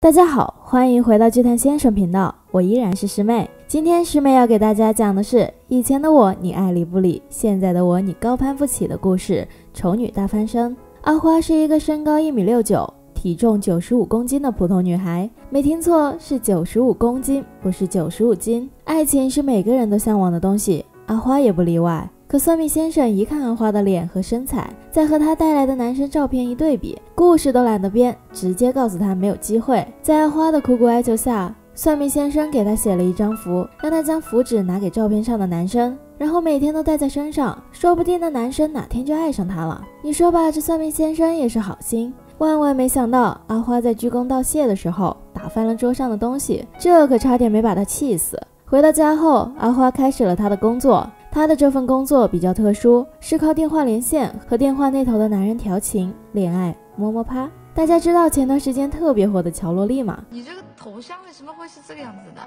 大家好，欢迎回到剧探先生频道，我依然是师妹。今天师妹要给大家讲的是以前的我你爱理不理，现在的我你高攀不起的故事——丑女大翻身。阿花是一个身高一米六九，体重九十五公斤的普通女孩，没听错，是九十五公斤，不是九十五斤。爱情是每个人都向往的东西，阿花也不例外。可算命先生一看阿花的脸和身材，再和他带来的男生照片一对比，故事都懒得编，直接告诉他没有机会。在阿花的苦苦哀求下，算命先生给他写了一张符，让他将符纸拿给照片上的男生，然后每天都带在身上，说不定那男生哪天就爱上他了。你说吧，这算命先生也是好心。万万没想到，阿花在鞠躬道谢的时候打翻了桌上的东西，这可差点没把他气死。回到家后，阿花开始了他的工作。他的这份工作比较特殊，是靠电话连线和电话那头的男人调情、恋爱、么么啪。大家知道前段时间特别火的乔洛丽吗？你这个头像为什么会是这个样子的？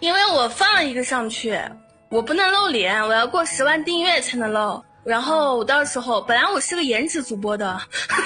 因为我放了一个上去，我不能露脸，我要过十万订阅才能露。然后到时候，本来我是个颜值主播的，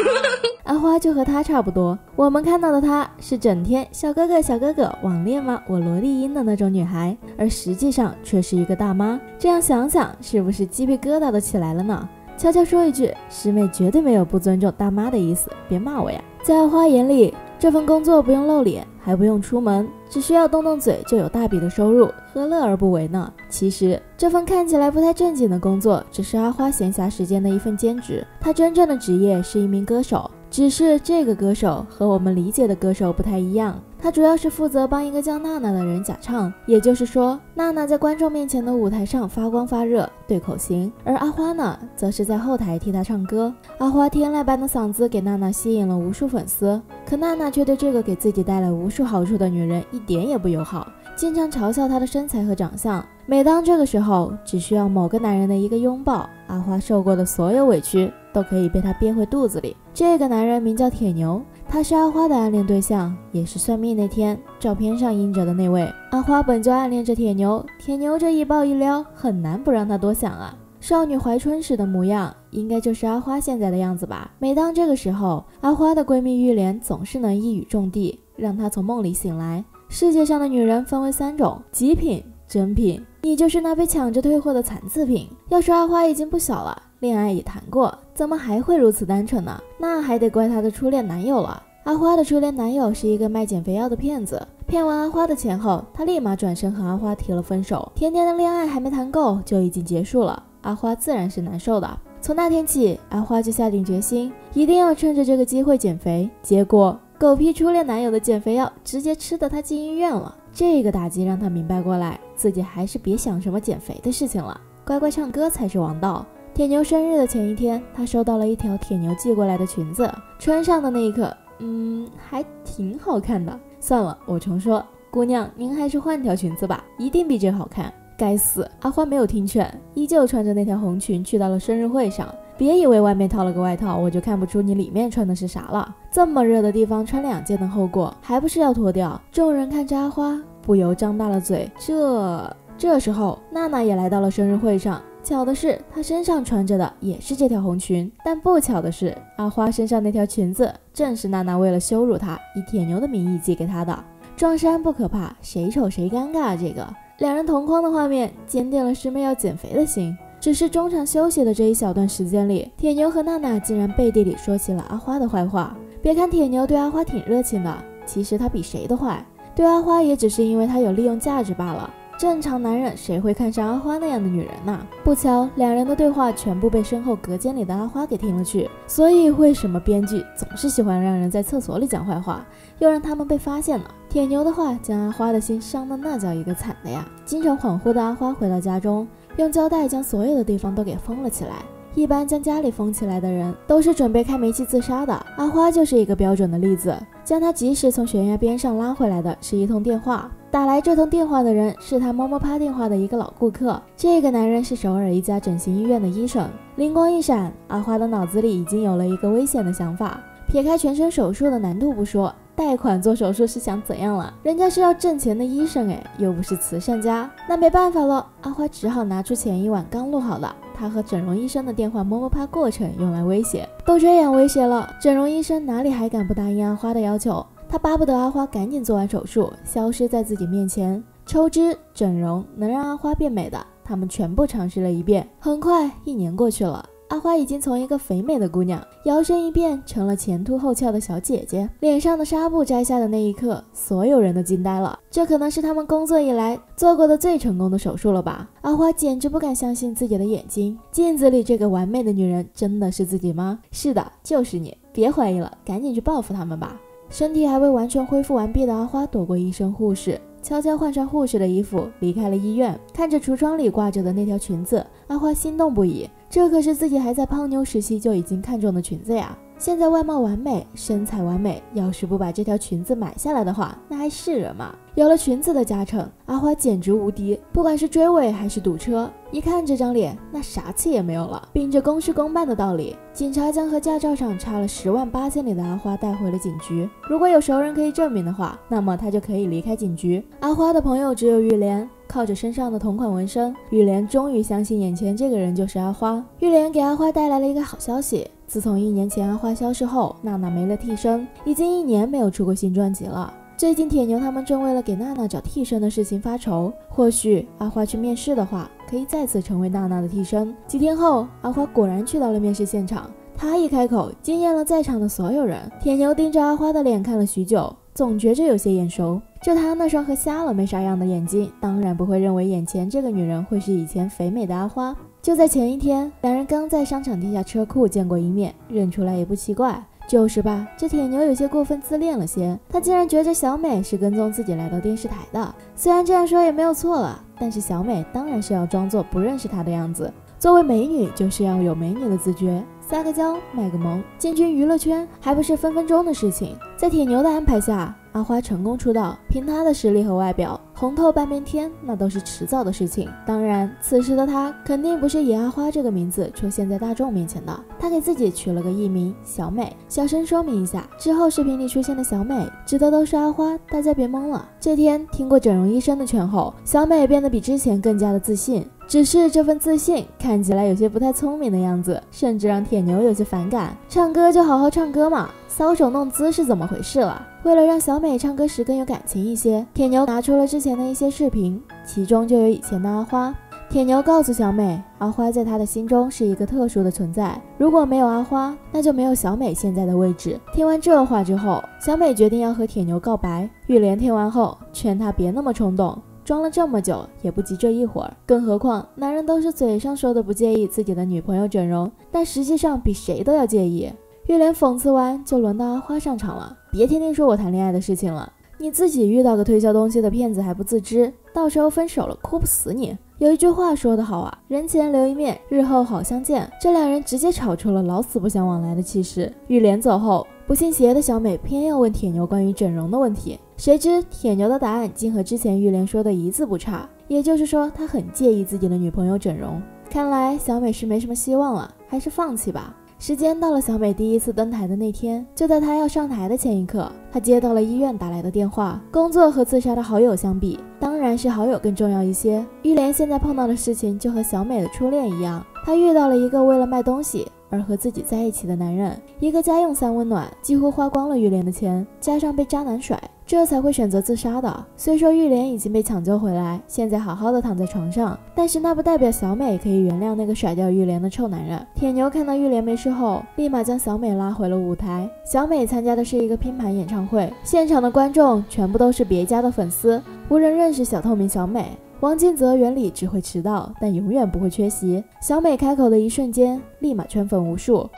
阿花就和他差不多。我们看到的她是整天小哥哥小哥哥网恋吗？我萝莉音的那种女孩，而实际上却是一个大妈。这样想想，是不是鸡皮疙瘩都起来了呢？悄悄说一句，师妹绝对没有不尊重大妈的意思，别骂我呀。在阿花眼里，这份工作不用露脸，还不用出门，只需要动动嘴就有大笔的收入，何乐而不为呢？其实这份看起来不太正经的工作，只是阿花闲暇时间的一份兼职。她真正的职业是一名歌手。只是这个歌手和我们理解的歌手不太一样，他主要是负责帮一个叫娜娜的人假唱，也就是说，娜娜在观众面前的舞台上发光发热，对口型，而阿花呢，则是在后台替她唱歌。阿花天籁般的嗓子给娜娜吸引了无数粉丝，可娜娜却对这个给自己带来无数好处的女人一点也不友好，经常嘲笑她的身材和长相。每当这个时候，只需要某个男人的一个拥抱，阿花受过的所有委屈。都可以被他憋回肚子里。这个男人名叫铁牛，他是阿花的暗恋对象，也是算命那天照片上印着的那位。阿花本就暗恋着铁牛，铁牛这一抱一撩，很难不让他多想啊。少女怀春时的模样，应该就是阿花现在的样子吧？每当这个时候，阿花的闺蜜玉莲总是能一语中的，让她从梦里醒来。世界上的女人分为三种：极品、真品，你就是那被抢着退货的残次品。要说阿花已经不小了。恋爱也谈过，怎么还会如此单纯呢？那还得怪她的初恋男友了。阿花的初恋男友是一个卖减肥药的骗子，骗完阿花的钱后，他立马转身和阿花提了分手。甜甜的恋爱还没谈够，就已经结束了。阿花自然是难受的。从那天起，阿花就下定决心，一定要趁着这个机会减肥。结果，狗屁初恋男友的减肥药直接吃的她进医院了。这个打击让她明白过来，自己还是别想什么减肥的事情了，乖乖唱歌才是王道。铁牛生日的前一天，他收到了一条铁牛寄过来的裙子，穿上的那一刻，嗯，还挺好看的。算了，我重说，姑娘，您还是换条裙子吧，一定比这好看。该死，阿花没有听劝，依旧穿着那条红裙去到了生日会上。别以为外面套了个外套，我就看不出你里面穿的是啥了。这么热的地方穿两件的后果，还不是要脱掉？众人看着阿花，不由张大了嘴。这这时候，娜娜也来到了生日会上。巧的是，她身上穿着的也是这条红裙，但不巧的是，阿花身上那条裙子正是娜娜为了羞辱她，以铁牛的名义寄给她的。撞衫不可怕，谁丑谁尴尬。这个两人同框的画面，坚定了师妹要减肥的心。只是中场休息的这一小段时间里，铁牛和娜娜竟然背地里说起了阿花的坏话。别看铁牛对阿花挺热情的，其实他比谁都坏，对阿花也只是因为他有利用价值罢了。正常男人谁会看上阿花那样的女人呢？不巧，两人的对话全部被身后隔间里的阿花给听了去。所以，为什么编剧总是喜欢让人在厕所里讲坏话，又让他们被发现了？铁牛的话将阿花的心伤的那叫一个惨的呀！精神恍惚的阿花回到家中，用胶带将所有的地方都给封了起来。一般将家里封起来的人都是准备开煤气自杀的，阿花就是一个标准的例子。将她及时从悬崖边上拉回来的是一通电话，打来这通电话的人是他摸摸啪电话的一个老顾客。这个男人是首尔一家整形医院的医生。灵光一闪，阿花的脑子里已经有了一个危险的想法。撇开全身手术的难度不说，贷款做手术是想怎样了？人家是要挣钱的医生哎，又不是慈善家。那没办法了，阿花只好拿出前一晚刚录好的。他和整容医生的电话摸摸啪过程用来威胁，都这样威胁了，整容医生哪里还敢不答应阿花的要求？他巴不得阿花赶紧做完手术，消失在自己面前。抽脂、整容能让阿花变美的，他们全部尝试了一遍。很快，一年过去了。阿花已经从一个肥美的姑娘摇身一变成了前凸后翘的小姐姐，脸上的纱布摘下的那一刻，所有人都惊呆了。这可能是他们工作以来做过的最成功的手术了吧？阿花简直不敢相信自己的眼睛，镜子里这个完美的女人真的是自己吗？是的，就是你，别怀疑了，赶紧去报复他们吧。身体还未完全恢复完毕的阿花躲过医生护士。悄悄换上护士的衣服，离开了医院。看着橱窗里挂着的那条裙子，阿花心动不已。这可是自己还在胖妞时期就已经看中的裙子呀！现在外貌完美，身材完美，要是不把这条裙子买下来的话，那还是人吗？有了裙子的加成，阿花简直无敌。不管是追尾还是堵车，一看这张脸，那啥气也没有了。秉着公事公办的道理，警察将和驾照上差了十万八千里的阿花带回了警局。如果有熟人可以证明的话，那么他就可以离开警局。阿花的朋友只有玉莲，靠着身上的同款纹身，玉莲终于相信眼前这个人就是阿花。玉莲给阿花带来了一个好消息：自从一年前阿花消失后，娜娜没了替身，已经一年没有出过新专辑了。最近铁牛他们正为了给娜娜找替身的事情发愁，或许阿花去面试的话，可以再次成为娜娜的替身。几天后，阿花果然去到了面试现场，她一开口，惊艳了在场的所有人。铁牛盯着阿花的脸看了许久，总觉着有些眼熟。就他那双和瞎了没啥样的眼睛，当然不会认为眼前这个女人会是以前肥美的阿花。就在前一天，两人刚在商场地下车库见过一面，认出来也不奇怪。就是吧，这铁牛有些过分自恋了些。他竟然觉着小美是跟踪自己来到电视台的，虽然这样说也没有错了，但是小美当然是要装作不认识他的样子。作为美女，就是要有美女的自觉。撒个娇，卖个萌，进军娱乐圈还不是分分钟的事情。在铁牛的安排下，阿花成功出道，凭她的实力和外表，红透半边天那都是迟早的事情。当然，此时的她肯定不是以阿花这个名字出现在大众面前的，她给自己取了个艺名小美。小声说明一下，之后视频里出现的小美指的都是阿花，大家别懵了。这天听过整容医生的劝后，小美变得比之前更加的自信。只是这份自信看起来有些不太聪明的样子，甚至让铁牛有些反感。唱歌就好好唱歌嘛，搔首弄姿是怎么回事了？为了让小美唱歌时更有感情一些，铁牛拿出了之前的一些视频，其中就有以前的阿花。铁牛告诉小美，阿花在他的心中是一个特殊的存在，如果没有阿花，那就没有小美现在的位置。听完这话之后，小美决定要和铁牛告白。玉莲听完后，劝他别那么冲动。装了这么久也不急这一会儿，更何况男人都是嘴上说的不介意自己的女朋友整容，但实际上比谁都要介意。玉莲讽刺完，就轮到阿花上场了。别天天说我谈恋爱的事情了，你自己遇到个推销东西的骗子还不自知，到时候分手了哭不死你。有一句话说得好啊，人前留一面，日后好相见。这两人直接吵出了老死不相往来的气势。玉莲走后，不信邪的小美偏要问铁牛关于整容的问题。谁知铁牛的答案竟和之前玉莲说的一字不差，也就是说他很介意自己的女朋友整容。看来小美是没什么希望了，还是放弃吧。时间到了小美第一次登台的那天，就在她要上台的前一刻，她接到了医院打来的电话。工作和自杀的好友相比，当然是好友更重要一些。玉莲现在碰到的事情就和小美的初恋一样，她遇到了一个为了卖东西。而和自己在一起的男人，一个家用三温暖，几乎花光了玉莲的钱，加上被渣男甩，这才会选择自杀的。虽说玉莲已经被抢救回来，现在好好的躺在床上，但是那不代表小美可以原谅那个甩掉玉莲的臭男人。铁牛看到玉莲没事后，立马将小美拉回了舞台。小美参加的是一个拼盘演唱会，现场的观众全部都是别家的粉丝，无人认识小透明小美。王金泽原理只会迟到，但永远不会缺席。小美开口的一瞬间，立马圈粉无数。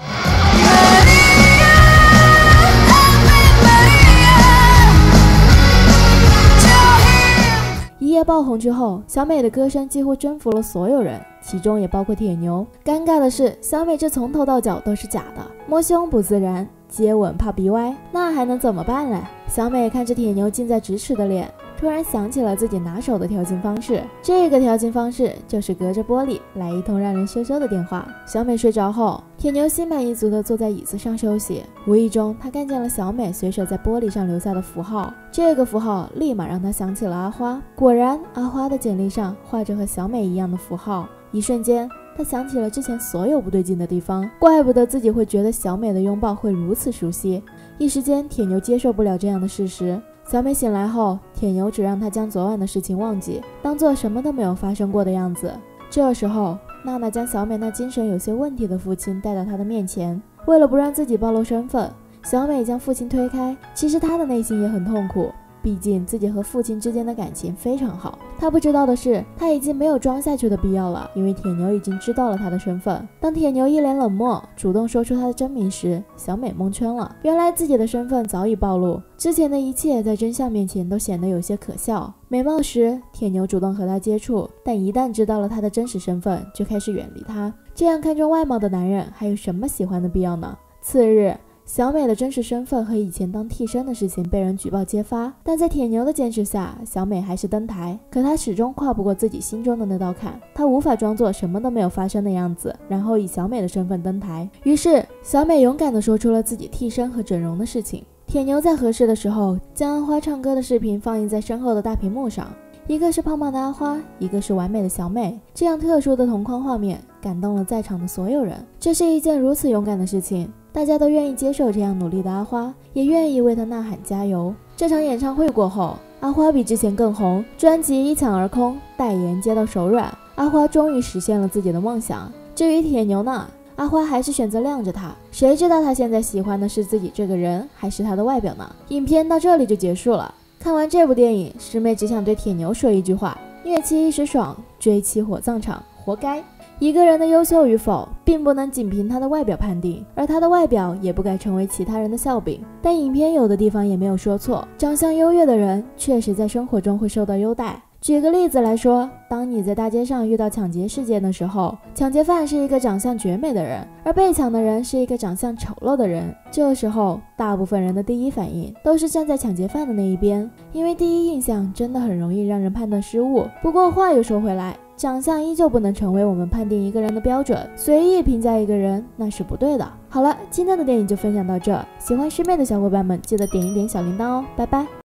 爆红之后，小美的歌声几乎征服了所有人，其中也包括铁牛。尴尬的是，小美这从头到脚都是假的，摸胸不自然，接吻怕鼻歪，那还能怎么办嘞？小美看着铁牛近在咫尺的脸。突然想起了自己拿手的调情方式，这个调情方式就是隔着玻璃来一通让人羞羞的电话。小美睡着后，铁牛心满意足地坐在椅子上休息。无意中，他看见了小美随手在玻璃上留下的符号，这个符号立马让他想起了阿花。果然，阿花的简历上画着和小美一样的符号。一瞬间，他想起了之前所有不对劲的地方，怪不得自己会觉得小美的拥抱会如此熟悉。一时间，铁牛接受不了这样的事实。小美醒来后，铁牛只让她将昨晚的事情忘记，当做什么都没有发生过的样子。这时候，娜娜将小美那精神有些问题的父亲带到她的面前，为了不让自己暴露身份，小美将父亲推开。其实她的内心也很痛苦。毕竟自己和父亲之间的感情非常好，他不知道的是，他已经没有装下去的必要了，因为铁牛已经知道了他的身份。当铁牛一脸冷漠，主动说出他的真名时，小美蒙圈了，原来自己的身份早已暴露，之前的一切在真相面前都显得有些可笑。美貌时，铁牛主动和他接触，但一旦知道了他的真实身份，就开始远离他。这样看重外貌的男人，还有什么喜欢的必要呢？次日。小美的真实身份和以前当替身的事情被人举报揭发，但在铁牛的坚持下，小美还是登台。可她始终跨不过自己心中的那道坎，她无法装作什么都没有发生的样子，然后以小美的身份登台。于是，小美勇敢地说出了自己替身和整容的事情。铁牛在合适的时候，将阿花唱歌的视频放映在身后的大屏幕上，一个是胖胖的阿花，一个是完美的小美，这样特殊的同框画面感动了在场的所有人。这是一件如此勇敢的事情。大家都愿意接受这样努力的阿花，也愿意为她呐喊加油。这场演唱会过后，阿花比之前更红，专辑一抢而空，代言接到手软，阿花终于实现了自己的梦想。至于铁牛呢，阿花还是选择晾着他，谁知道他现在喜欢的是自己这个人，还是他的外表呢？影片到这里就结束了。看完这部电影，师妹只想对铁牛说一句话：虐妻一时爽，追妻火葬场，活该。一个人的优秀与否，并不能仅凭他的外表判定，而他的外表也不该成为其他人的笑柄。但影片有的地方也没有说错，长相优越的人确实在生活中会受到优待。举个例子来说，当你在大街上遇到抢劫事件的时候，抢劫犯是一个长相绝美的人，而被抢的人是一个长相丑陋的人，这时候大部分人的第一反应都是站在抢劫犯的那一边，因为第一印象真的很容易让人判断失误。不过话又说回来。长相依旧不能成为我们判定一个人的标准，随意评价一个人那是不对的。好了，今天的电影就分享到这，喜欢师妹的小伙伴们记得点一点小铃铛哦，拜拜。